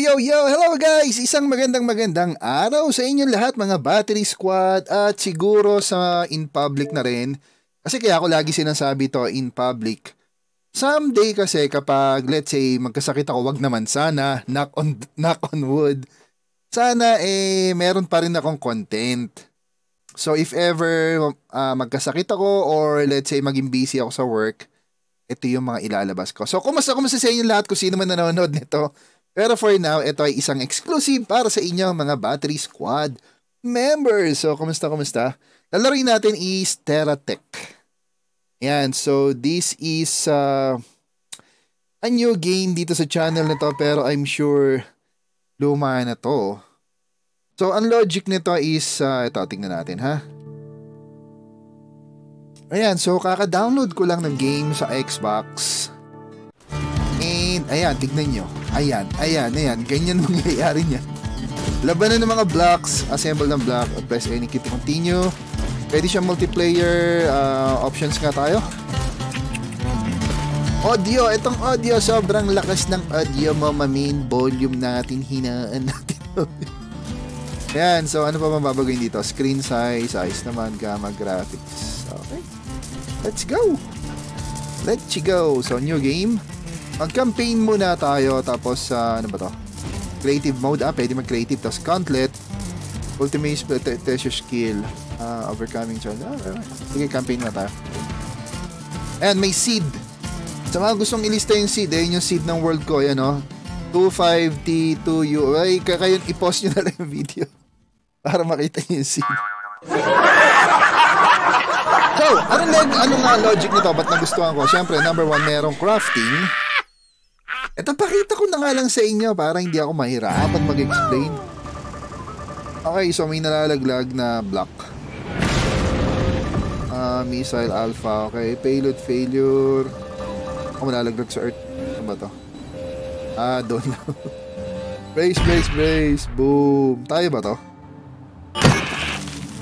yo, yo! Hello guys! Isang magandang magandang araw sa inyo lahat mga battery squad at siguro sa in public na rin. Kasi kaya ako lagi sinasabi to in public. Someday kasi kapag let's say magkasakit ako, wag naman sana, knock on, knock on wood. Sana eh meron pa rin akong content. So if ever uh, magkasakit ako or let's say maging busy ako sa work, ito yung mga ilalabas ko. So kumusta kumusta sa inyo lahat kung sino man nanonood nito? Pero for now, ito ay isang exclusive para sa inyo mga Battery Squad members. So, kumusta, kumusta? Lalaroin natin is Terratech. Yan, so this is uh, a new game dito sa channel na to pero I'm sure luma na to. So, ang logic nito is, uh, ito, tingnan natin ha. Ayan, so kaka-download ko lang ng game sa Xbox. Ayan, tignan nyo. Ayan, ayan, ayan. Ganyan mangyayari niya. Labanan ng mga blocks, assemble ng block, press any key to continue. Pwede siya multiplayer uh, options nga tayo. Audio, itong audio, sobrang lakas ng audio mo, mamin. Volume natin, hinaan natin. Ayan, so ano pa mababagoyin dito? Screen size, size naman, gamma graphics. Okay. Let's go! Let's go! So, new game. Mag-campaign muna tayo tapos uh, ano ba to? Creative mode. Ah, pwede mag-creative. Tapos gauntlet. Ultimate your skill. Uh, overcoming challenge. Ah, sige, campaign na tayo. And may seed. Sa mga gustong ilista yung seed, eh, yung seed ng world ko, yan o. 25T2U. Ay, kayo i-post nyo na lang yung video. Para makita nyo yung seed. so, ano, ano nga logic nito? Ba't nagustuhan ko? Siyempre, number one, merong crafting. Ito, pakita ko na nga lang sa inyo para hindi ako mahirapan mag-explain. Okay, so may nalalaglag na block. Uh, missile alpha, okay. Payload failure. Ako oh, malalaglag sa earth. Ano ba to? Ah, doon lang. brace, brace, brace. Boom. Tayo ba to?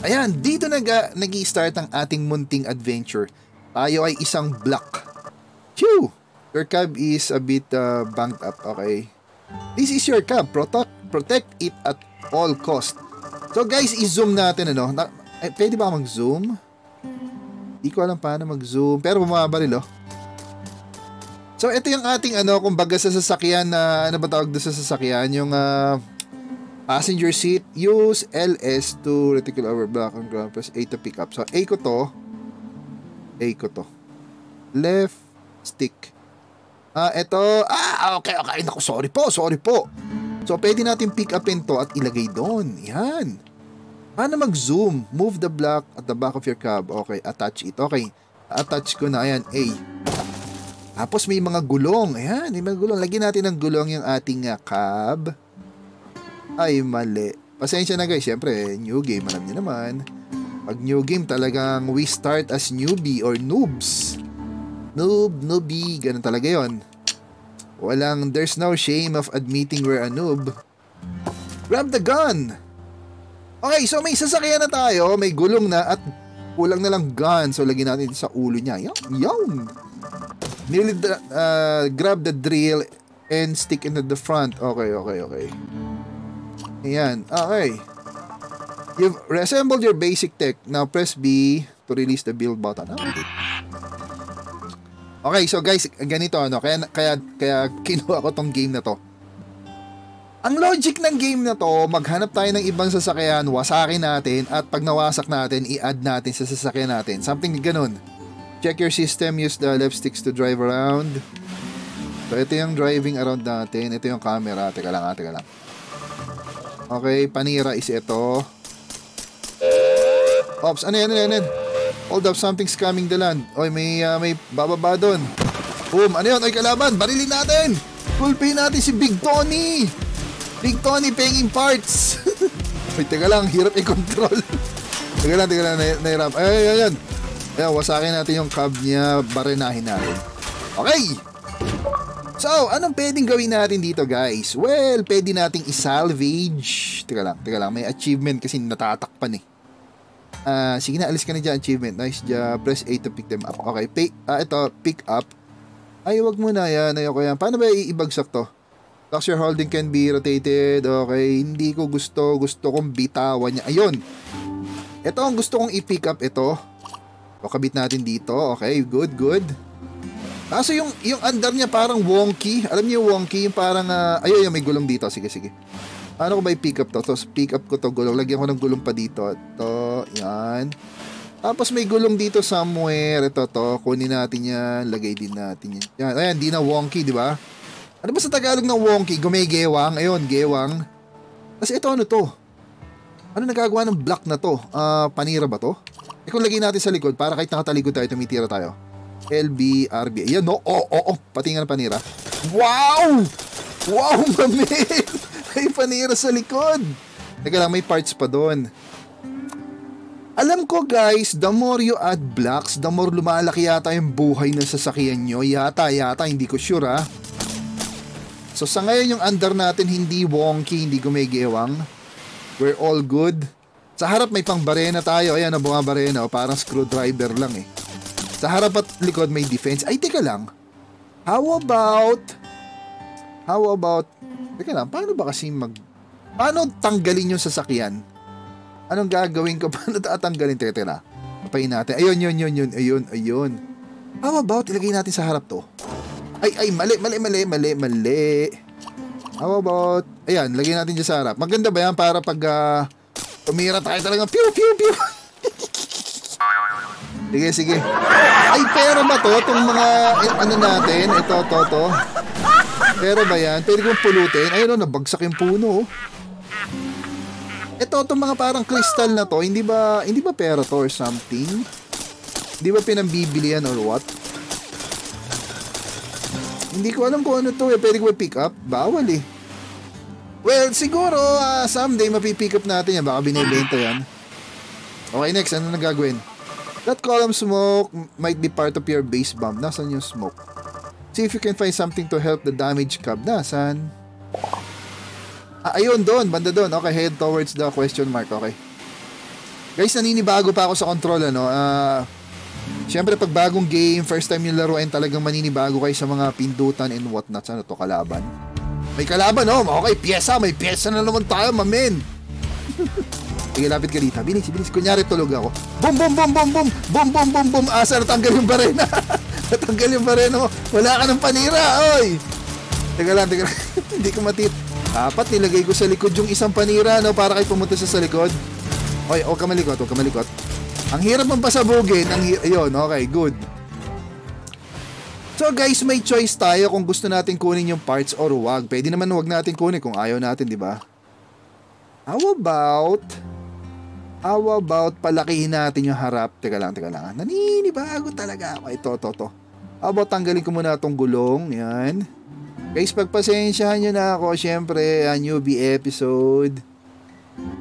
Ayan, dito nag, uh, nag-i-start ang ating munting adventure. Tayo ay isang block. Phew! Your cab is a bit uh, banked up, okay? This is your cab. Protect, protect it at all cost. So guys, i-zoom natin ano. Na, eh, pwede ba mag-zoom? Hindi ko alam paano mag-zoom. Pero bumabaril oh. So ito yung ating ano, kumbaga sa sasakyan na, ano ba tawag doon sa sasakyan? Yung uh, passenger seat. Use LS to reticle over block and ground. Press A to pick up. So A ko to. A ko to. Left stick. Ah, ito. Ah, okay, okay. Naku, sorry po, sorry po. So, pwede natin pick upin to at ilagay doon. Yan. Paano mag-zoom? Move the block at the back of your cab. Okay, attach it. Okay, attach ko na. Ayan, A. Tapos may mga gulong. Ayan, may mga gulong. Lagyan natin ng gulong yung ating uh, cab. Ay, mali. Pasensya na guys. Siyempre, new game. Alam niyo naman. Pag new game, talagang we start as newbie or noobs. Noob, noobie, ganun talaga yon. Walang, there's no shame of admitting we're a noob. Grab the gun! Okay, so may sasakyan na tayo, may gulong na at kulang na lang gun. So, lagyan natin sa ulo niya. Yan, yan. Nearly uh, grab the drill and stick into the front. Okay, okay, okay. Ayan, okay. You've reassembled your basic tech. Now press B to release the build button. Okay. Okay, so guys, ganito ano, kaya kaya kaya kinuha ko tong game na to. Ang logic ng game na to, maghanap tayo ng ibang sasakyan, wasakin natin, at pag nawasak natin, i-add natin sa sasakyan natin. Something ganun. Check your system, use the left sticks to drive around. So, ito yung driving around natin. Ito yung camera. Teka lang, ha, teka lang. Okay, panira is ito. Ops, ano yan, ano yan, ano yan? Hold up, something's coming the land. Oy, may, uh, may bababa doon. Boom, ano yun? Oy, kalaban, barilin natin! Pulpin natin si Big Tony! Big Tony paying parts! Oy, teka lang, hirap i-control. teka lang, teka lang, nahirap. Ay, ay, ay, ay. Wasakin natin yung cab niya, barinahin natin. Okay! So, anong pwedeng gawin natin dito, guys? Well, pwede nating i-salvage. Teka lang, teka lang, may achievement kasi natatakpan eh. Uh, sige na, alis ka na dyan. Achievement. Nice job. Press A to pick them up. Okay. Pay, uh, ito, pick up. Ay, wag mo na yan. Ayoko yan. Paano ba iibagsak to? You're holding can be rotated. Okay, hindi ko gusto. Gusto kong bitawan niya. Ayun. Ito ang gusto kong i-pick up ito. O kabit natin dito. Okay, good, good. Kaso yung, yung under niya parang wonky. Alam niyo yung wonky? Yung parang, uh, ayun, may gulong dito. Sige, sige. Ano ko ba i-pick up to? Tapos pick up ko to gulong. Lagyan ko ng gulong pa dito. Ito, yan. Tapos may gulong dito somewhere. Ito to. Kunin natin yan. Lagay din natin yan. Yan. Ayan, di na wonky, di ba? Ano ba sa Tagalog ng wonky? Gumigewang. Ayun, gewang. Tapos ito ano to? Ano nagagawa ng block na to? Uh, panira ba to? Eh kung lagay natin sa likod, para kahit nakatalikod tayo, tumitira tayo. LB, RB. Ayan no? Oo, oh, oo, oh, oh. Pati nga ng panira. Wow! Wow, mamin! May panira sa likod. Teka lang, may parts pa doon. Alam ko guys, the more you add blocks, the more lumalaki yata yung buhay ng sasakyan nyo. Yata, yata, hindi ko sure ha. So sa ngayon yung under natin hindi wonky, hindi gumigewang. We're all good. Sa harap may pang barena tayo. Ayan, ang bunga barena. O, parang screwdriver lang eh. Sa harap at likod may defense. Ay, teka lang. How about... How about... Teka lang, paano ba kasi mag... Paano tanggalin yung sasakyan? Anong gagawin ko? Paano tatanggalin? Teka, teka. Papayin natin. Ayun, yun, yun, yun. Ayun, ayun. How about ilagay natin sa harap to? Ay, ay, mali, mali, mali, mali, mali. How about, ayan, lagyan natin dyan sa harap. Maganda ba yan para pag uh, umira tayo talaga, pew, pew, pew. sige, sige. Ay, pera ba to? Itong mga, eh, ano natin, ito, to, to. Pera ba yan? Pwede kong pulutin. Ayun, oh, nabagsak yung puno, oh. Ito, itong mga parang crystal na to, hindi ba, hindi ba pera to or something? Hindi ba pinambibili yan or what? Hindi ko alam kung ano to eh. Pwede ko pick up? Bawal eh. Well, siguro uh, someday mapipick up natin yan. Baka binibenta yan. Okay, next. Ano na gagawin? That column smoke might be part of your base bomb. Nasaan yung smoke? See if you can find something to help the damage cab. Nasaan? Ah, ayun, doon. Banda doon. Okay, head towards the question mark. Okay. Guys, naninibago pa ako sa control, ano. Ah... Uh, Siyempre, pag bagong game, first time yung laruin, talagang maninibago kayo sa mga pindutan and whatnot. Ano to, kalaban? May kalaban, oh. Okay, pyesa. May pyesa na naman tayo, mamen. Sige, lapit ka dito. Bilis, bilis. Kunyari, tulog ako. Boom, boom, boom, boom, boom. Boom, boom, boom, boom. Asa, natanggal yung barena. natanggal yung barena mo. Wala ka ng panira, oy. Teka lang, teka lang. Hindi ko matit. Dapat nilagay ko sa likod yung isang panira, no, para kayo pumunta sa sa likod. Oy, huwag ka malikot, huwag ka malikot. Ang hirap mong pasabugin, ang ayun, okay, good. So guys, may choice tayo kung gusto natin kunin yung parts or wag. Pwede naman wag natin kunin kung ayaw natin, di ba? How about How about palakihin natin yung harap? Teka lang, teka lang. Naninibago talaga ako. Ito, ito, ito. How about tanggalin ko muna itong gulong? Yan. Guys, pagpasensyahan nyo na ako. Siyempre, a newbie episode.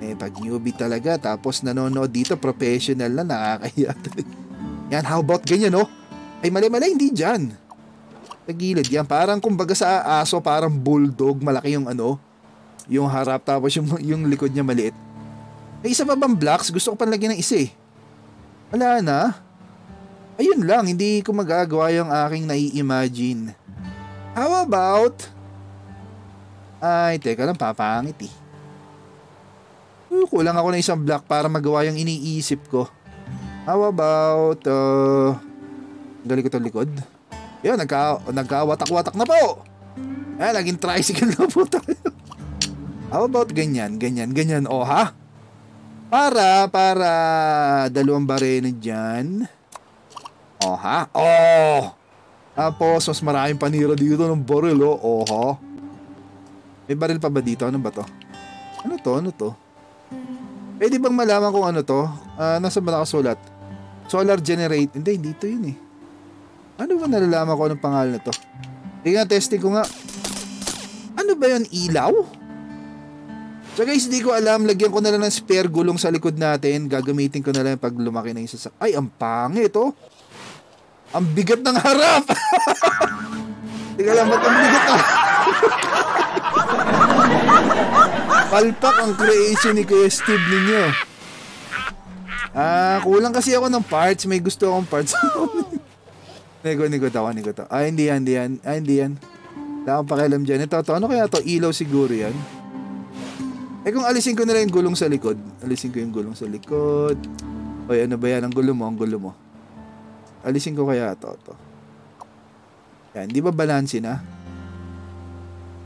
Eh, pag newbie talaga, tapos nanonood dito, professional na, nakakaya. yan, how about ganyan, no? Ay, mali-mali, hindi dyan. Tagilid yan. Parang kumbaga sa aso, parang bulldog, malaki yung ano, yung harap, tapos yung, yung likod niya maliit. Ay, isa pa bang blocks? Gusto ko panlagyan ng isa eh. Wala na. Ayun lang, hindi ko magagawa yung aking nai-imagine. How about... Ay, teka lang, papangit eh. Uh, kulang ako ng isang block para magawa yung iniisip ko. How about, uh, galing ko itong likod? Yun, nagka, nagkawatak-watak na po. Eh, naging tricycle na po tayo. How about ganyan, ganyan, ganyan, oh ha? Para, para, dalawang barena dyan. Oh ha? Oh! Tapos, mas maraming panira dito ng baril, oh. Oh? May baril pa ba dito? Ano ba to? Ano to? Ano to? Pwede bang malaman kung ano to? Uh, nasa ba nakasulat? Solar generate. Hindi, hindi to yun eh. Ano ba nalalaman ko anong pangalan na to? Tingnan, testing ko nga. Ano ba yun? Ilaw? So guys, hindi ko alam. Lagyan ko na lang ng spare gulong sa likod natin. Gagamitin ko na lang pag lumaki na yung sasak. Ay, ang pangit oh. Ang bigat ng harap. Tingnan lang, ba't ang bigat ng Palpak ang creation ni Kuya Steve ninyo. Ah, kulang kasi ako ng parts. May gusto akong parts. nego, nego tawa, nego tawa. Ah, hindi yan, hindi yan. Ah, hindi yan. Wala akong pakialam dyan. Ito, ito. Ano kaya to? Ilaw siguro yan. Eh kung alisin ko na lang yung gulong sa likod. Alisin ko yung gulong sa likod. Oy, ano ba yan? Ang gulo mo, ang gulo mo. Alisin ko kaya to, to. Yan, di ba balansin na?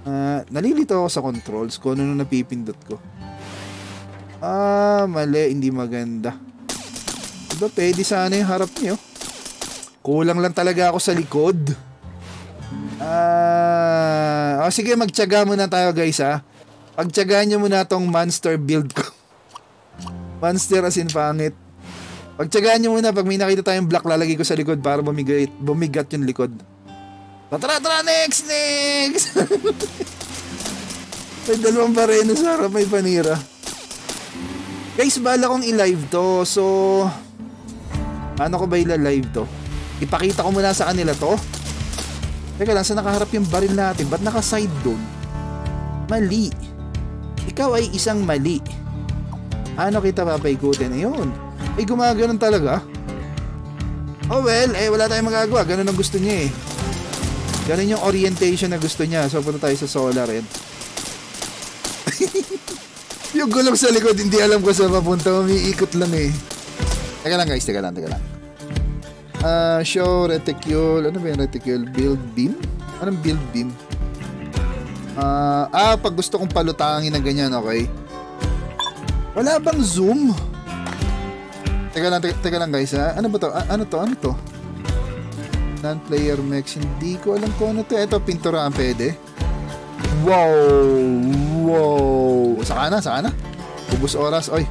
Uh, nalilito ako sa controls ko ano nung napipindot ko. Ah, mali. Hindi maganda. Diba pwede sana yung harap niyo? Kulang lang talaga ako sa likod. Ah, oh, sige magtiyaga muna tayo guys ha. Pagtiyagaan niyo muna tong monster build ko. monster as in pangit. Pagtiyagaan niyo muna pag may nakita tayong block lalagay ko sa likod para bumigat, bumigat yung likod. Tara, tara, next, next! may dalawang bareno sa harap, may panira. Guys, bala kong i-live to. So, ano ko ba ila-live to? Ipakita ko muna sa kanila to. Teka lang, sa nakaharap yung baril natin? Ba't naka-side doon? Mali. Ikaw ay isang mali. Ano kita papaikutin? Ayun. Ay, gumaganon talaga. Oh well, eh wala tayong magagawa. Ganun ang gusto niya eh. Ganun yung orientation na gusto niya. So, punta tayo sa solar end. yung gulong sa likod, hindi alam ko saan papunta. Umiikot lang eh. Teka lang guys, teka lang, teka lang. Uh, show reticule. Ano ba yung reticule? Build beam? Anong build beam? Uh, ah, pag gusto kong palutangin ng ganyan, okay? Wala bang zoom? Teka lang, teka, teka lang guys ha. Ano ba to? A- ano to? Ano to? Non-player mix. Hindi ko alam kung ano to. Ito, pinturaan pwede. Wow! Wow! Saka na, saka na. Ubus oras. Oy,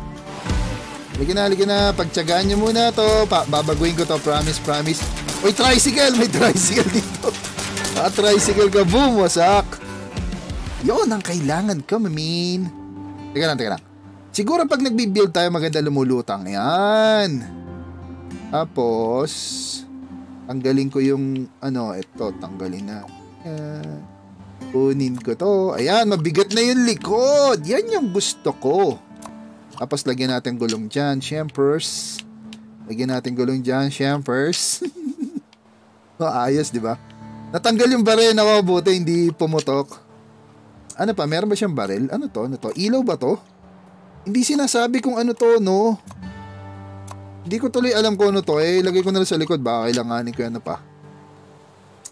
Halika na, halika na. Pagtsagaan nyo muna to. Pa babaguhin ko to. Promise, promise. Uy, tricycle! May tricycle dito. Ah, tricycle ka. Boom! Wasak. Yun ang kailangan ko, mamin. Teka lang, teka lang. Siguro pag nagbi-build tayo, maganda lumulutang. Yan. Tapos, tanggalin ko yung, ano, ito, tanggalin na. Yan. Kunin ko to. Ayan, mabigat na yung likod. Yan yung gusto ko. Tapos lagyan natin gulong dyan, shampers. Lagyan natin gulong dyan, shampers. oh, ayos, di ba? Natanggal yung baril na buti hindi pumutok. Ano pa, meron ba siyang baril? Ano to? Ano to? Ilaw ba to? Hindi sinasabi kung ano to, no? Hindi ko tuloy alam kung ano to. Eh, lagay ko na lang sa likod. Baka kailanganin ko ano pa.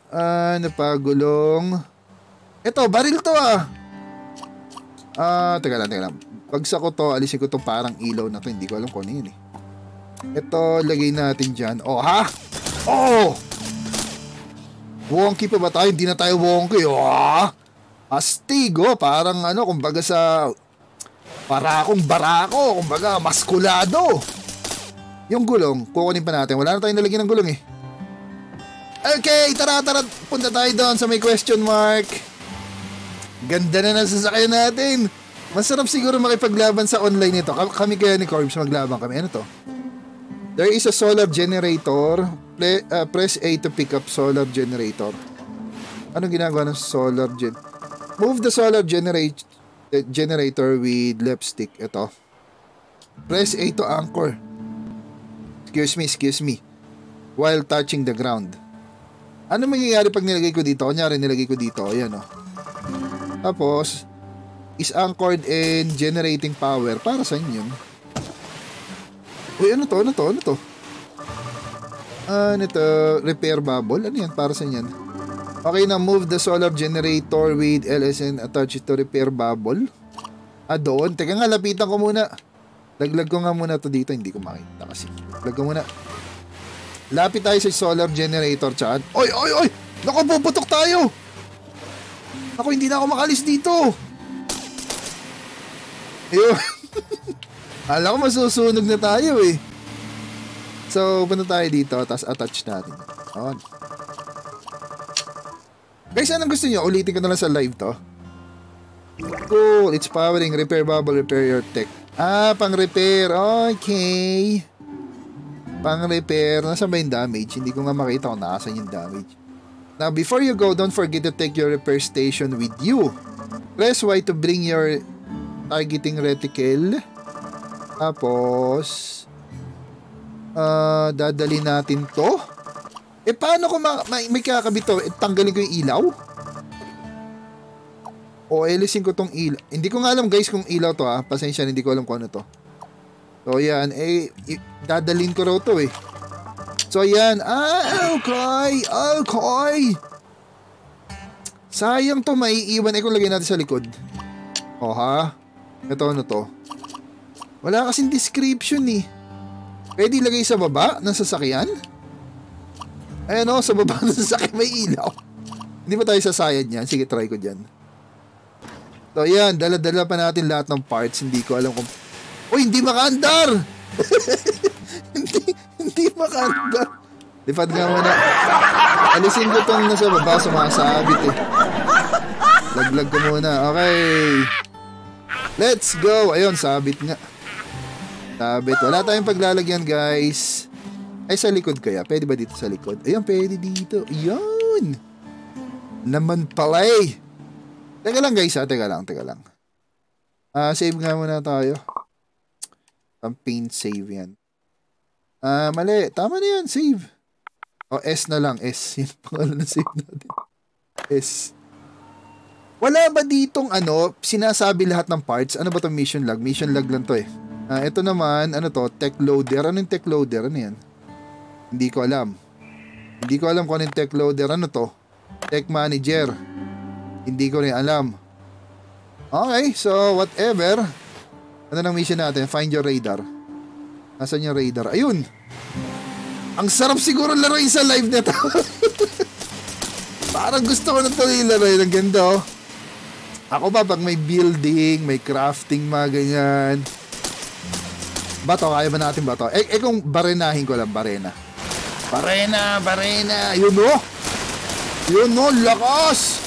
Ano pa, gulong. Ito, baril to ah. Ah, uh, teka lang, teka lang. Pagsa ko to, alisin ko tong parang ilaw na to. Hindi ko alam kung ano yun eh. Ito, lagay natin dyan. Oh, ha? Oh! Wonky pa ba tayo? Hindi na tayo wonky. Oh! Astig, oh. Parang ano, kumbaga sa... Para akong barako. Kumbaga, maskulado. Yung gulong, kukunin pa natin. Wala na tayong nalagyan ng gulong eh. Okay, tara, tara. Punta tayo doon sa may question mark. Ganda na ng sasakyan natin. Masarap siguro makipaglaban sa online nito. Kami kaya ni Corbs maglaban kami. Ano to? There is a solar generator. Play, uh, press A to pick up solar generator. Anong ginagawa ng solar gen? Move the solar generate generator with left stick. Ito. Press A to anchor. Excuse me, excuse me. While touching the ground. Ano mangyayari pag nilagay ko dito? Kunyari nilagay ko dito. Ayan o. Oh. Tapos, is anchored in generating power. Para sa inyo. Uy, ano to? Ano to? Ano to? Ano to? Repair bubble? Ano yan? Para sa inyo. Okay na, move the solar generator with LSN attached to repair bubble. Ah, doon. Teka nga, lapitan ko muna. Laglag ko nga muna to dito. Hindi ko makita kasi. Laglag ko muna. Lapit tayo sa solar generator, chan. Oy, oy, oy! Naku, puputok tayo! Naku, hindi na ako makalis dito! Ayun. Alam ko masusunog na tayo eh. So, punta tayo dito, tapos attach natin. On. Guys, anong gusto nyo? Ulitin ko na lang sa live to. Cool. It's powering. Repair bubble. Repair your tech. Ah, pang repair. Okay. Pang repair. Nasaan ba yung damage? Hindi ko nga makita kung nakasan yung damage. Now, before you go, don't forget to take your repair station with you. Press Y to bring your targeting reticle. Tapos, uh, dadali natin to. Eh, paano kung ma- may, may kakabit to? Eh, tanggalin ko yung ilaw? O, elisin ko tong ilaw. Hindi ko nga alam guys kung ilaw to ha. Pasensya, hindi ko alam kung ano to. So, yan. Eh, dadalin ko raw to eh. So, yan. Ah, okay. Okay. Sayang to, maiiwan. Eh, kung lagay natin sa likod. O, ha? Ito, ano to? Wala kasing description eh. Pwede ilagay sa baba ng sasakyan? Ayan o, sa baba ng sasakyan may ilaw. Hindi ba tayo sasayad niyan? Sige, try ko dyan. So, yan. Dala-dala pa natin lahat ng parts. Hindi ko alam kung... Uy, hindi makaandar! hindi, hindi makaandar. Lipad nga muna. Alisin ko tong nasa baba. Sumasabit eh. Laglag ko muna. Okay. Let's go. Ayun, sabit nga. Sabit. Wala tayong paglalagyan, guys. Ay, sa likod kaya? Pwede ba dito sa likod? Ayun, pwede dito. Ayun. Naman pala eh. Teka lang, guys, ha. Teka lang, teka lang. Ah, uh, save nga muna tayo. Paint save yan. Ah, uh, mali. Tama na yan, save. O, oh, S na lang. S. Yan pangalan na save natin. S. Wala ba ditong ano, sinasabi lahat ng parts? Ano ba to mission log? Mission log lang to eh. Uh, ito naman, ano to, tech loader. Ano yung tech loader? Ano yan? Hindi ko alam. Hindi ko alam kung ano yung tech loader. Ano to? Tech manager. Hindi ko rin alam. Okay, so whatever. Ano nang mission natin? Find your radar. Nasaan yung radar? Ayun! Ang sarap siguro laruin sa live na to. Parang gusto ko na ito ilaruin. Ang ganda oh. Ako ba pag may building, may crafting, mga ganyan Bato, kaya ba natin bato? Eh, eh kung barenahin ko lang, barena. Barena, barena. Yun o. Yun o, lakas.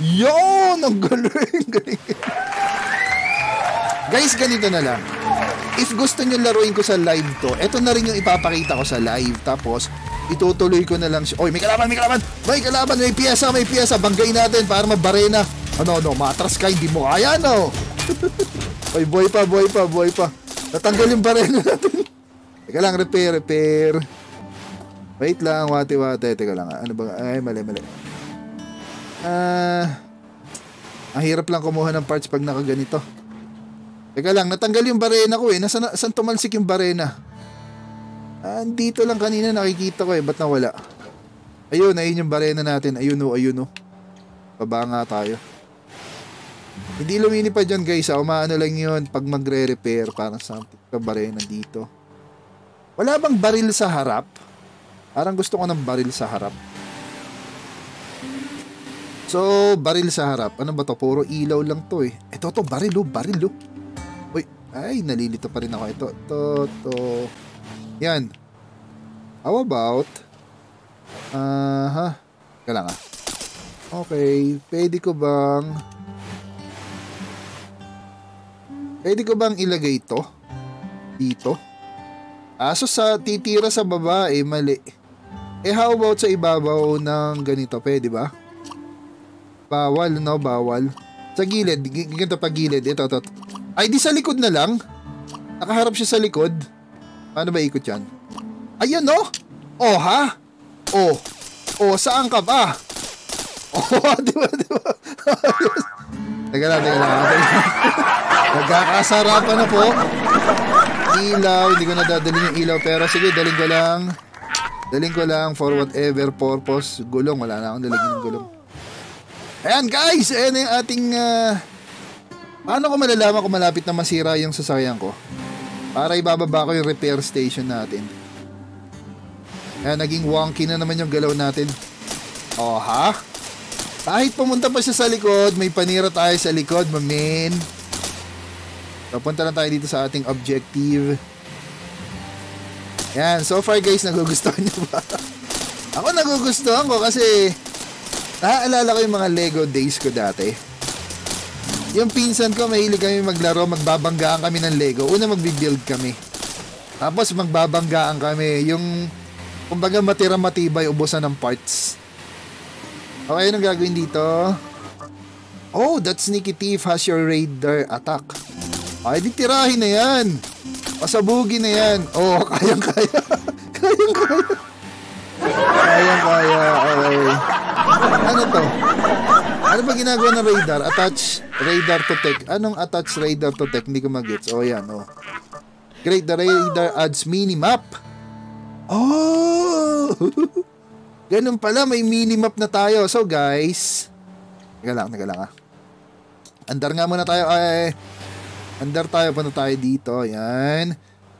Yun, ang galing. Guys, ganito na lang. If gusto nyo laruin ko sa live to, eto na rin yung ipapakita ko sa live. Tapos, itutuloy ko na lang siya. Oy, may kalaban, may kalaban! May kalaban, may piyesa, may piyesa. Banggay natin para mabarena. Ano, no, matras ka, hindi mo kaya, no? Oy, boy pa, boy pa, boy pa. Natanggal yung bareno natin. Teka lang, repair, repair. Wait lang, wati-wati. Teka lang, ano ba? Ay, mali, mali. Ah, ang hirap lang kumuha ng parts pag nakaganito. Teka lang, natanggal yung barena ko eh. Nasa, saan tumalsik yung barena? Ah, dito lang kanina nakikita ko eh. Ba't nawala? Ayun, ayun yung barena natin. Ayun o, ayun o. Baba nga tayo. Hindi lumini pa dyan guys. Ah. Umaano lang yun pag magre-repair. Parang something ka barena dito. Wala bang baril sa harap? Parang gusto ko ng baril sa harap. So, baril sa harap. Ano ba to? Puro ilaw lang to eh. Ito to, baril oh, baril oh. Uy, ay, nalilito pa rin ako. Ito, to, to. Yan. How about? Ah, uh? Kailangan. Okay, pwede ko bang Pwede ko bang ilagay ito? Dito? Aso sa titira sa baba eh mali. Eh how about sa ibabaw ng ganito? Pwede ba? Bawal no, bawal. Sa gilid, ganito pa gilid. Ito, ito. Ay di sa likod na lang. Nakaharap siya sa likod. Paano ba ikot yan? Ayun no? Oh ha? Oh. Oh, saan ka ba? Oh, di ba, di ba? teka lang, teka lang. Nagkakasarapan na po. Ilaw, hindi ko na dadalhin yung ilaw pero sige, daling ko lang. Daling ko lang for whatever purpose. Gulong, wala na akong dalagin ng gulong. Ayan guys, ayan yung ating... Uh, paano ko malalaman kung malapit na masira yung sasakyan ko? Para ibababa ko yung repair station natin. Ayan, naging wonky na naman yung galaw natin. Oh, ha? Kahit pumunta pa siya sa likod, may panira tayo sa likod, mamin. Papunta lang tayo dito sa ating objective. Yan, so far guys, nagugustuhan niyo ba? Ako nagugustuhan ko kasi naaalala ko yung mga Lego days ko dati. Yung pinsan ko, mahilig kami maglaro, magbabanggaan kami ng Lego. Una magbi-build kami. Tapos magbabanggaan kami. Yung, kumbaga matira matibay, ubusan ng parts. Okay, anong gagawin dito? Oh, that sneaky thief has your radar attack. Ay, di tirahin na yan. Pasabugin na yan. Oo, oh, kayang-kaya. kayang-kaya. Kayang-kaya. Okay. Ano to? Ano ba ginagawa ng radar? Attach radar to tech. Anong attach radar to tech? Hindi ko magets. Oh, yan, oh. Great, the radar adds mini-map. Oh! Ganun pala, may mini-map na tayo. So, guys, teka lang ah. Andar nga muna tayo. Ay, andar tayo. Punta tayo dito. Yan.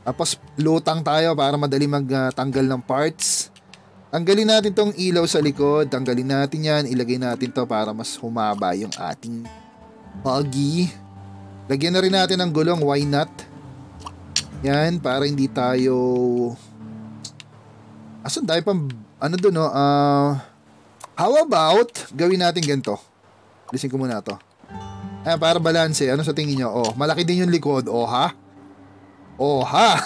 Tapos, lutang tayo para madali magtanggal ng parts. Tanggalin natin tong ilaw sa likod. Tanggalin natin yan. Ilagay natin to para mas humaba yung ating buggy. Lagyan na rin natin ng gulong. Why not? Yan, para hindi tayo... Asan tayo pang... Ano doon, no? Uh, how about, gawin natin ganito. Alisin ko muna to. Ayan, para balanse. Ano sa tingin nyo? Oh, malaki din yung likod. Oh, ha? Oh, ha?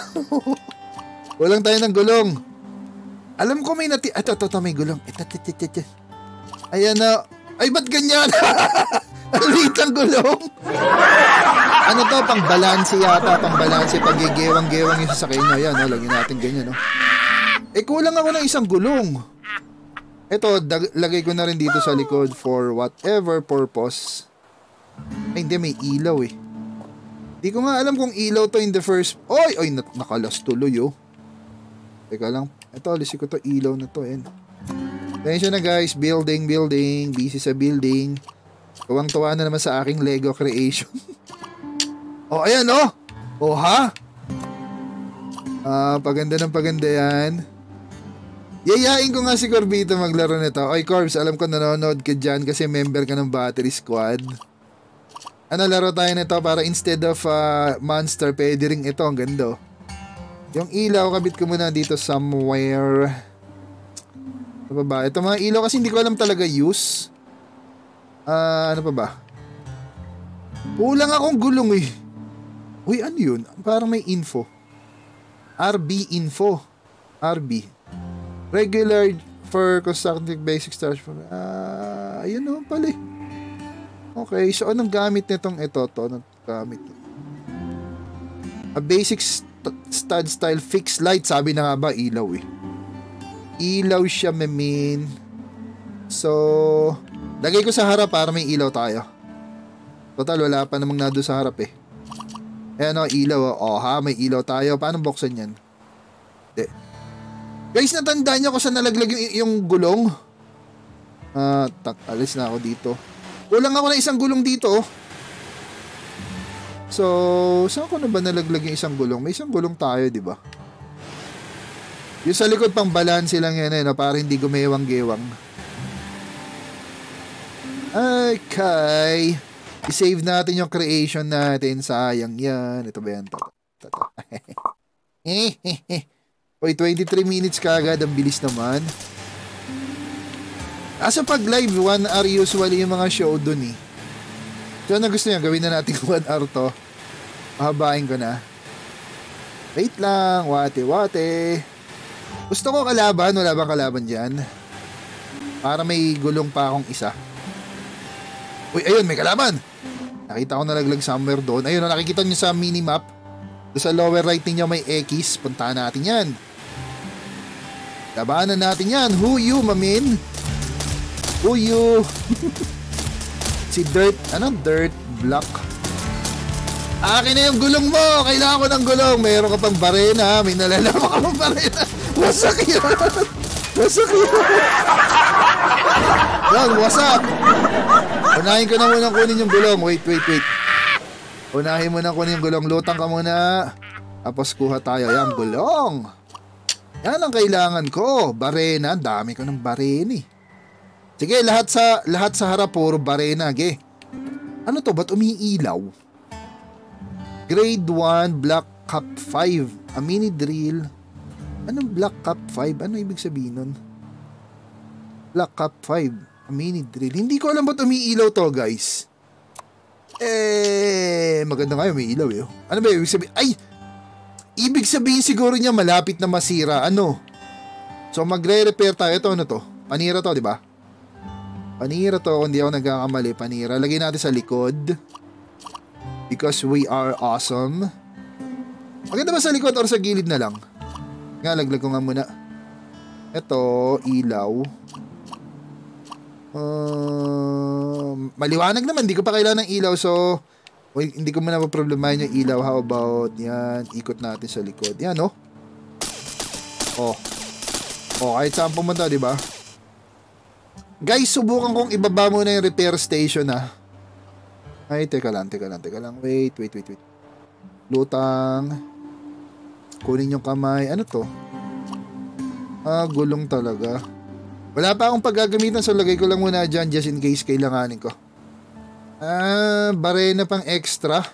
Walang tayo ng gulong. Alam ko may nati... Ito, ito, ito, may gulong. Ito, ito, ito, ito. Ayan na. Ay, ba't ganyan? Ang gulong. ano to, pang balanse yata, pang balanse, pag gewang-gewang yung sasakay nyo. Ayan, oh, lagyan natin ganyan, no? Eh, kulang ako ng isang gulong. Ito, lagay ko na rin dito sa likod for whatever purpose. Ay, hindi, may ilaw eh. Hindi ko nga alam kung ilaw to in the first... Oy! Oy, na- nakalas tuloy oh. Teka lang. Ito, alisin ko to ilaw na to. Yan. Tensya na guys. Building, building. Busy sa building. Tuwang-tuwa na naman sa aking Lego creation. oh, ayan oh! Oh, ha? Ah, paganda ng paganda yan. Yayain ko nga si Corbito maglaro nito. Oy, Corbs, alam ko nanonood ka dyan kasi member ka ng Battery Squad. Ano, laro tayo nito para instead of uh, monster, pwede rin ito. Ang ganda. Oh. Yung ilaw, kabit ko muna dito somewhere. Ano pa ba? Ito mga ilaw kasi hindi ko alam talaga use. Uh, ano pa ba? Kulang akong gulong eh. Uy, ano yun? Parang may info. RB info. RB. Regular for constructing basic for ah uh, ayun naman pala eh. Okay, so anong gamit nitong ito to? Anong gamit? A basic st- stud style fixed light, sabi na nga ba ilaw eh. Ilaw siya, memin. So, lagay ko sa harap para may ilaw tayo. Total, wala pa namang nado sa harap eh. Ayan o, ilaw. Oh, ha, may ilaw tayo. Paano buksan yan? Hindi. Guys, natandaan niyo kung saan nalaglag yung, yung gulong? Ah, uh, alis na ako dito. Kulang ako ng isang gulong dito. Oh. So, saan ko na ba nalaglag yung isang gulong? May isang gulong tayo, di ba? Yung sa likod pang balance lang yan eh, no? para hindi gumewang-gewang. Okay. I-save natin yung creation natin. Sayang yan. Ito ba yan? Eh. Uy, 23 minutes kagad. Ang bilis naman. Asa pag live, 1 hour usually yung mga show dun eh. So, ano gusto niya? Gawin na natin 1 hour to. Mahabain ko na. Wait lang. Wate, wate. Gusto ko kalaban. Wala bang kalaban dyan? Para may gulong pa akong isa. Uy, ayun, may kalaban. Nakita ko nalaglag somewhere doon. Ayun, nakikita niyo sa minimap. Sa lower right niyo may X. Puntahan natin yan. Labanan natin yan. Who you, mamin? You? si Dirt, ano? Dirt Block. Akin na yung gulong mo. Kailangan ko ng gulong. Meron ka pang barena. May nalalaman ka pang barena. Wasak yan. Wasak yan. Yan, wasak. Unahin ko na muna kunin yung gulong. Wait, wait, wait. Unahin mo na kunin yung gulong. Lutang ka muna. Tapos kuha tayo. Yan, gulong. Yan ang kailangan ko. Barena. Dami ko ng barena eh. Sige, lahat sa, lahat sa harap puro barena. Ge. Ano to? Ba't umiilaw? Grade 1, Black Cup 5. A mini drill. Anong Black Cup 5? Ano ibig sabihin nun? Black Cup 5. A mini drill. Hindi ko alam ba't umiilaw to, guys. Eh, maganda nga yung may ilaw eh. Ano ba ibig sabihin? Ay! Ibig sabihin siguro niya malapit na masira. Ano? So magre-repair tayo. Ito ano to? Panira to, di ba? Panira to. Kung di ako nagkakamali, panira. Lagay natin sa likod. Because we are awesome. Maganda ba sa likod or sa gilid na lang? Nga, laglag ko nga muna. Ito, ilaw. Uh, maliwanag naman, hindi ko pa kailangan ng ilaw so Uy, hindi ko man problemahin yung ilaw. How about yan? Ikot natin sa likod. Yan, oh. Oh. Oh, kahit saan pumunta, di ba? Guys, subukan kong ibaba muna yung repair station, ah. Ay, teka lang, teka lang, teka lang. Wait, wait, wait, wait. Lutang. Kunin yung kamay. Ano to? Ah, gulong talaga. Wala pa akong paggagamitan so lagay ko lang muna dyan just in case kailanganin ko. Ah, barena pang extra.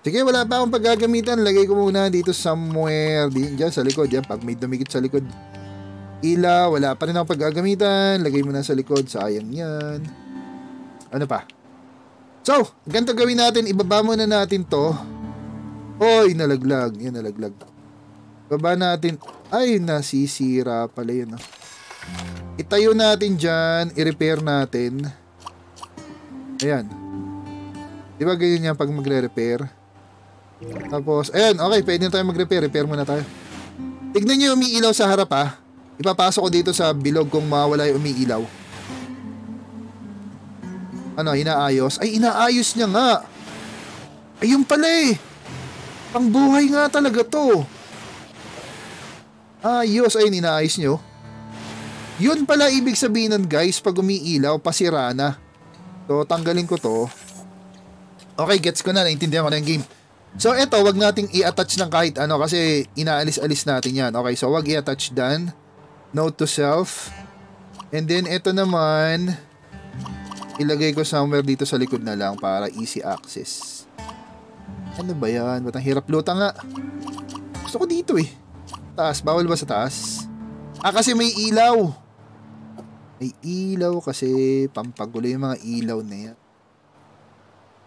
Sige, wala pa akong paggagamitan. Lagay ko muna dito somewhere. Diyan, sa likod. Yan, pag may dumikit sa likod. Ila, wala pa rin akong paggagamitan. Lagay mo na sa likod. Sayang yan. Ano pa? So, ganito gawin natin. Ibaba muna natin to. Oy, nalaglag. Yan, nalaglag. Baba natin. Ay, nasisira pala yun. Oh. Itayo natin dyan. I-repair natin. Ayan. Di ba ganyan yan pag magre-repair? Tapos, ayan, okay, pwede na tayo mag-repair. Repair muna tayo. Tignan nyo umiilaw sa harap ha. Ipapasok ko dito sa bilog kung mawala yung umiilaw. Ano, inaayos? Ay, inaayos niya nga. Ayun pala eh. Pangbuhay nga talaga to. Ayos, ayun, inaayos nyo. Yun pala ibig sabihin nun guys, pag umiilaw, pasira na. So, tanggalin ko to. Okay, gets ko na, naintindihan ko na yung game. So, eto, wag nating i-attach ng kahit ano kasi inaalis-alis natin yan. Okay, so wag i-attach done. Note to self. And then, eto naman, ilagay ko somewhere dito sa likod na lang para easy access. Ano ba yan? Ba't ang hirap luta nga? Gusto ko dito eh. Taas. Bawal ba sa taas? Ah, kasi may ilaw. May ilaw kasi pampagulo yung mga ilaw na yan.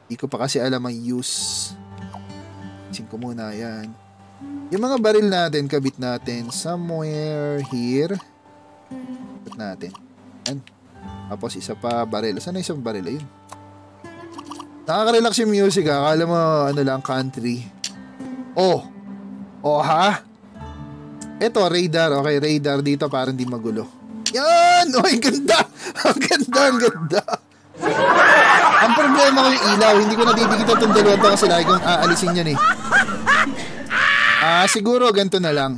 Hindi ko pa kasi alam ang use. Sin ko muna yan. Yung mga baril natin, kabit natin somewhere here. Kabit natin. Yan. Tapos isa pa baril. Saan na isang baril? Ayun. Nakaka-relax yung music ha. Akala mo ano lang country. Oh. Oh ha? Ito radar. Okay, radar dito para hindi magulo. Yan! Oh, ang ganda! Ang ganda, ang ganda. ang problema ko yung ilaw. Hindi ko nadidikit itong dalawa kasi lagi kong aalisin yan eh. Ah, siguro ganito na lang.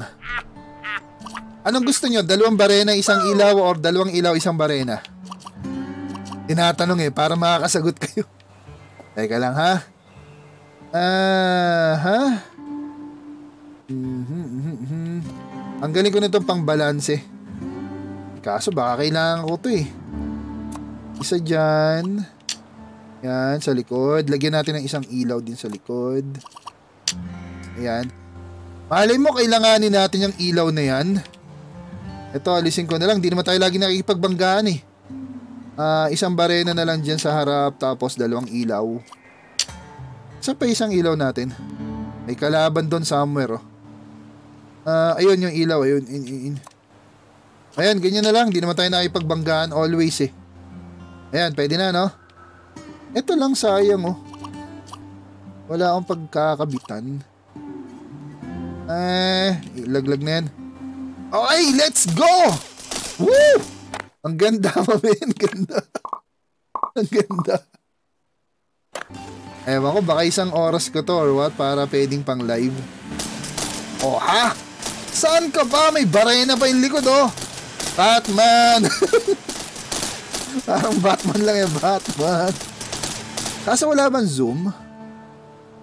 Anong gusto nyo? Dalawang barena, isang ilaw or dalawang ilaw, isang barena? Tinatanong eh, para makakasagot kayo. Teka lang ha. Ah, ha? Mm-hmm, mm-hmm. Ang galing ko nitong pang balance. Kaso baka kailangan ko to eh. Isa dyan. Yan, sa likod. Lagyan natin ng isang ilaw din sa likod. Ayan. Malay mo, kailanganin natin yung ilaw na yan. Ito, alisin ko na lang. Di naman tayo lagi nakikipagbanggaan eh. Uh, isang barena na lang dyan sa harap tapos dalawang ilaw. Saan pa isang ilaw natin? May kalaban doon somewhere oh. Uh, ayun yung ilaw, ayun. In, in, in. Ayan, ganyan na lang. Di naman tayo nakipagbanggaan always eh. Ayan, pwede na no? Ito lang sayang oh. Wala akong pagkakabitan. Eh, ilaglag na yan. Okay, let's go! Woo! Ang ganda, mamin. Ganda. Ang ganda. Ewan ko, baka isang oras ko to or what para pwedeng pang live. Oh, ha? Saan ka ba? May barena pa yung likod, oh. Batman! Parang Batman lang yung Batman. Kaso wala bang zoom?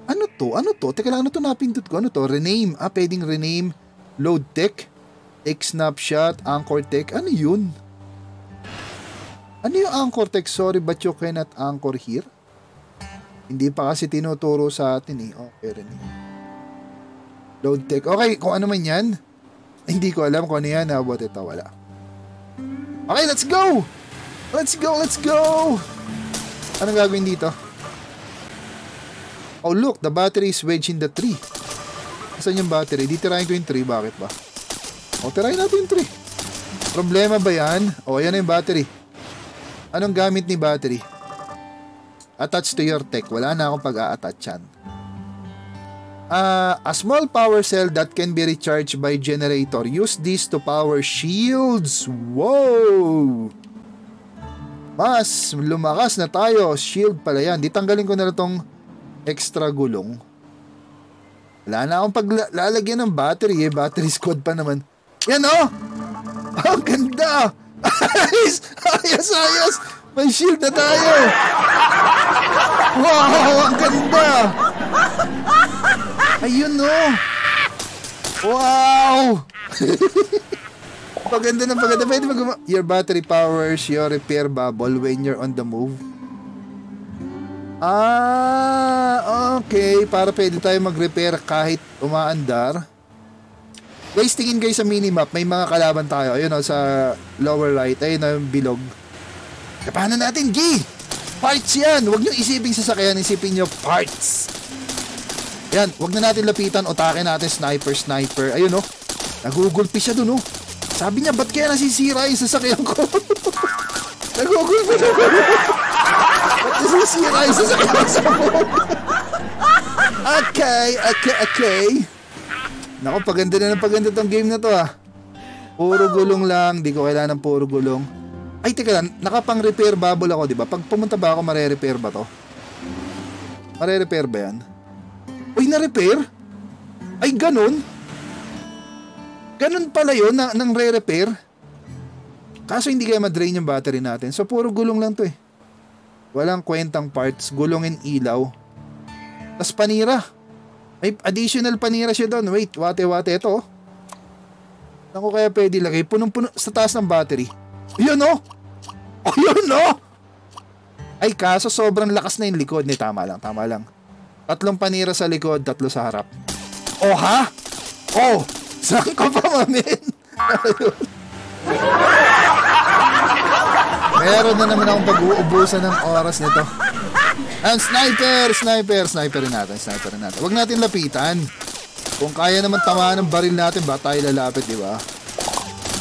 Ano to? Ano to? Teka lang, ano to napindot ko? Ano to? Rename. Ah, pwedeng rename. Load tech. Take snapshot. Anchor tech. Ano yun? Ano yung anchor text? Sorry, but you cannot anchor here? Hindi pa kasi tinuturo sa atin eh. Okay eh. Load tech. Okay, kung ano man yan. Hindi ko alam kung ano yan. How about ito? Wala. Okay, let's go! Let's go, let's go! Anong gagawin dito? Oh, look. The battery is wedged in the tree. Saan yung battery? Di tirahin ko yung tree. Bakit ba? O, oh, tirahin natin yung tree. Problema ba yan? O, oh, ayan na yung battery. Anong gamit ni battery? Attach to your tech. Wala na akong pag-a-attachan. Uh, a small power cell that can be recharged by generator. Use this to power shields. Whoa! Mas lumakas na tayo. Shield pala yan. Di tanggalin ko na itong extra gulong. Wala na akong paglalagyan ng battery eh. Battery squad pa naman. Yan oh! Ang ganda! Ayos! Ayos! Ayos! May shield na tayo! Wow! Ang ganda! Ayun oh! Wow! paganda ng paganda. Pwede mag Your battery powers your repair bubble when you're on the move. Ah, okay. Para pwede tayo mag-repair kahit umaandar. Guys, tingin kayo sa minimap. May mga kalaban tayo. Ayun o, sa lower right. Ayun o, yung bilog. E, natin, G? Parts yan. Huwag nyo isipin sasakyan. Isipin nyo parts. Yan. Huwag na natin lapitan. Otake natin. Sniper, sniper. Ayun o. Nagugulpi siya dun o. Sabi niya, ba't kaya nasisira yung sasakyan ko? Nagugulpi na ko. ba't nasisira yung sasakyan sa Okay, okay, okay. Nako, paganda na ng paganda tong game na to ah. Puro gulong lang, di ko kailangan ng puro gulong. Ay, teka lang, nakapang repair bubble ako, di ba? Pag pumunta ba ako, mare-repair ba to? Mare-repair ba yan? Uy, na-repair? Ay, ganun? Ganun pala yun, na, nang re-repair? Kaso hindi kaya madrain yung battery natin. So, puro gulong lang to eh. Walang kwentang parts, gulong and ilaw. Tapos panira. May additional panira siya doon. Wait, wate-wate ito. Ako kaya pwede lagay. Punong-puno sa taas ng battery. Yun oh! Oh, yun oh! Ay, kaso sobrang lakas na yung likod ni. Tama lang, tama lang. Tatlong panira sa likod, tatlo sa harap. Oh, ha? Oh! Saan ka pa, mamin? Meron na naman akong pag-uubusan ng oras nito. And sniper, sniper, sniper natin, sniper natin. Huwag natin lapitan. Kung kaya naman tamaan ng baril natin, ba tayo lalapit, di ba?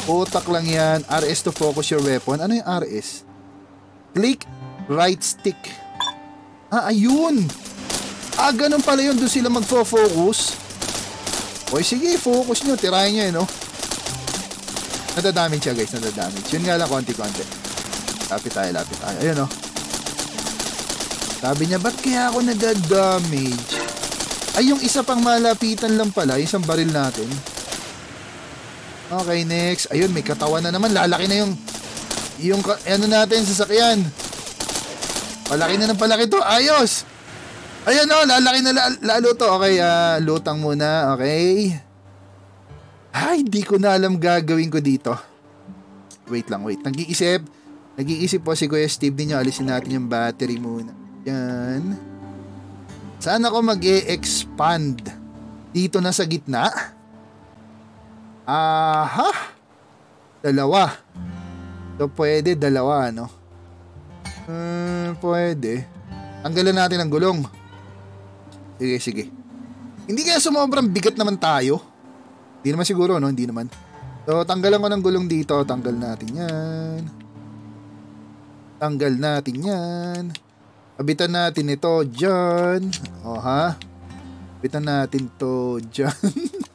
Utak lang yan. RS to focus your weapon. Ano yung RS? Click right stick. Ah, ayun. Ah, ganun pala yun. Doon sila magfo-focus. O sige, focus nyo. Tirahin nyo eh, no? Nadadamage siya, guys. Nadadamage. Yun nga lang, konti-konti. Lapit tayo, lapit tayo. Ayun, no? Sabi niya, ba't kaya ako nadadamage? Ay, yung isa pang malapitan lang pala, isang baril natin. Okay, next. Ayun, may katawan na naman. Lalaki na yung, yung, ano natin, sasakyan. Palaki na ng palaki to. Ayos! Ayun oh, lalaki na lalo to. Okay, uh, lutang muna. Okay. Ay, di ko na alam gagawin ko dito. Wait lang, wait. Nag-iisip. Nag-iisip po si Kuya Steve ninyo. Alisin natin yung battery muna. Yan. Saan ako mag expand Dito na sa gitna? Aha! Dalawa. So, pwede dalawa, no? Hmm, pwede. Tanggalan natin ang gulong. Sige, sige. Hindi kaya sumobrang bigat naman tayo? Hindi naman siguro, no? Hindi naman. So, tanggalan ko ng gulong dito. Tanggal natin yan. Tanggal natin yan. Abitan natin ito dyan. O ha? Abitan natin to dyan.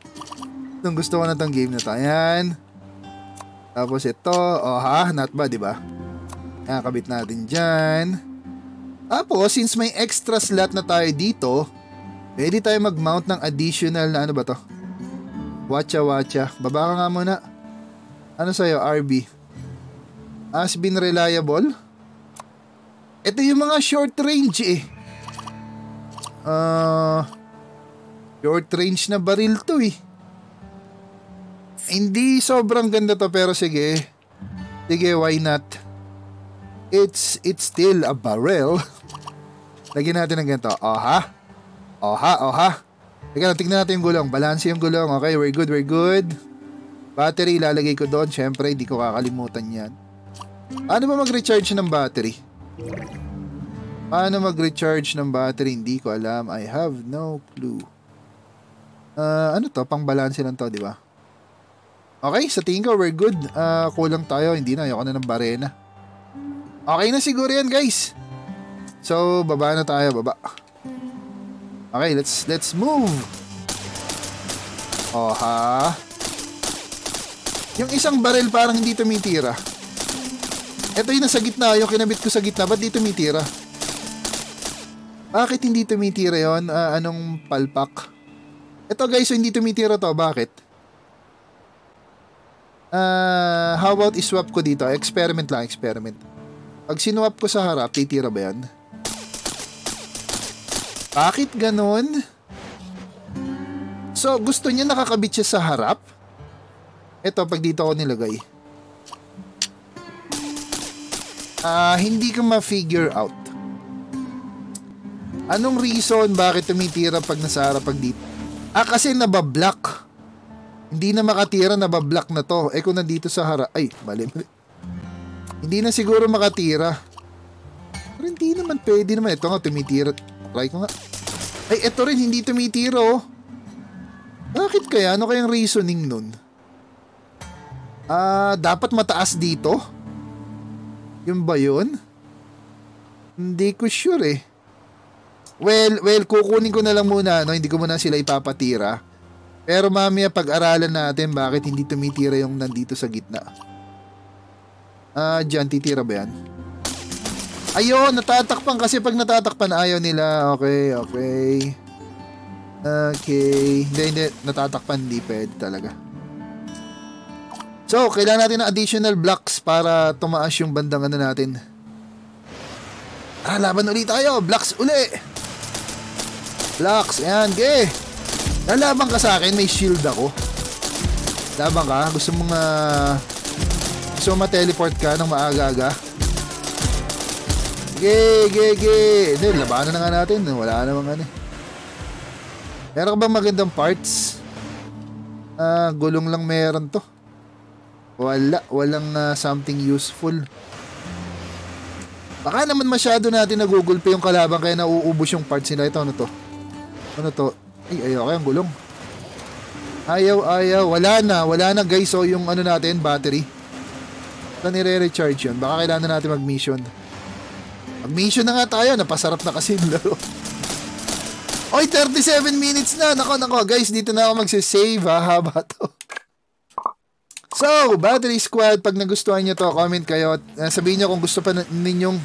Itong gusto ko na tong game na to. Ayan. Tapos ito. O ha? Not ba, di ba? Ayan, kabit natin dyan. Tapos, since may extra slot na tayo dito, pwede tayo mag-mount ng additional na ano ba to? Watcha, watcha. Baba ka nga muna. Ano sa'yo, RB? Has been reliable? Ito yung mga short range eh. Uh, short range na baril to eh. Hindi sobrang ganda to pero sige. Sige, why not? It's it's still a barrel. Lagyan natin ng ganito. Oh ha? Oh ha, oh ha. Teka lang, tignan natin yung gulong. Balance yung gulong. Okay, we're good, we're good. Battery, ilalagay ko doon. Siyempre, hindi ko kakalimutan yan. Ano ba mag-recharge ng battery? Paano mag-recharge ng battery? Hindi ko alam. I have no clue. Uh, ano to? Pang balance lang to, di ba? Okay, sa tingin ko, we're good. Uh, kulang tayo. Hindi na. Ayoko na ng barena. Okay na siguro yan, guys. So, baba na tayo. Baba. Okay, let's let's move. Oh, ha? Yung isang barrel parang hindi tumitira. Ito yung nasa gitna, yung kinabit ko sa gitna. Ba't di tumitira? Bakit hindi tumitira yon? Uh, anong palpak? Ito guys, so hindi tumitira to. Bakit? Uh, how about iswap ko dito? Experiment lang, experiment. Pag sinwap ko sa harap, titira ba yan? Bakit ganun? So, gusto niya nakakabit siya sa harap? Ito, pag dito ako nilagay. Ah, uh, hindi ko ma-figure out. Anong reason bakit tumitira pag nasa harap pag dito? Ah, kasi nabablock. Hindi na makatira, nabablock na to. Eh kung nandito sa harap, ay, mali, mali. Hindi na siguro makatira. Pero hindi naman pwede naman. Ito nga, tumitira. Ko nga. Ay, ito rin, hindi tumitira oh. Bakit kaya? Ano kayang reasoning nun? Ah, uh, dapat mataas dito? Yung ba yun? Hindi ko sure eh. Well, well, kukunin ko na lang muna, no? Hindi ko muna sila ipapatira. Pero mamaya pag-aralan natin bakit hindi tumitira yung nandito sa gitna. Ah, uh, dyan, titira ba yan? Ayun, natatakpan kasi pag natatakpan ayaw nila. Okay, okay. Okay. Hindi, hindi. Natatakpan, hindi pwede talaga. So, kailangan natin ng additional blocks para tumaas yung bandang ano natin. Ah, laban ulit tayo. Blocks uli. Blocks. Ayan, ge. Lalaban ka sa akin. May shield ako. Laban ka. Gusto mong uh, gusto mong ma-teleport ka ng maaga-aga. Ge, ge, ge. Hindi, labanan na nga natin. Wala namang ano. Meron ka bang magandang parts? Ah, uh, gulong lang meron to. Wala, walang uh, something useful. Baka naman masyado natin nagugulpe yung kalaban kaya nauubos yung parts nila. Ito, ano to? Ano to? Ay, ayaw kayang gulong. Ayaw, ayaw. Wala na, wala na guys. So, yung ano natin, battery. Saan nire-recharge yun? Baka kailangan natin mag-mission. Mag-mission na nga tayo. Napasarap na kasi yung laro. Oy, 37 minutes na. Nako, nako. Guys, dito na ako magsisave ha. Haba to. So, Battery Squad, pag nagustuhan nyo to, comment kayo. Uh, sabihin nyo kung gusto pa ninyong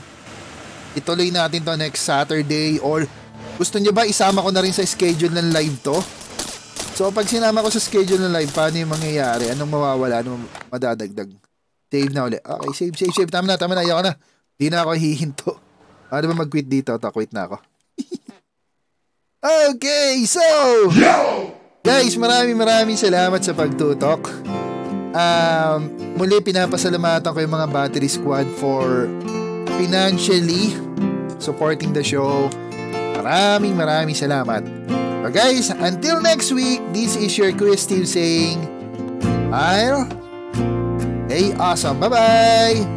ituloy natin to next Saturday or gusto nyo ba isama ko na rin sa schedule ng live to? So, pag sinama ko sa schedule ng live, paano yung mangyayari? Anong mawawala? Anong madadagdag? Save na ulit. Okay, save, save, save. Tama na, tama na. Ayoko na. Di na ako hihinto. Paano ba mag-quit dito? Ta, quit na ako. okay, so... Guys, maraming maraming salamat sa pagtutok. Um, muli pinapasalamatan ko yung mga Battery Squad for financially supporting the show. Maraming maraming salamat. So guys, until next week, this is your Kuya Steve saying, I'll Hey, awesome. Bye-bye!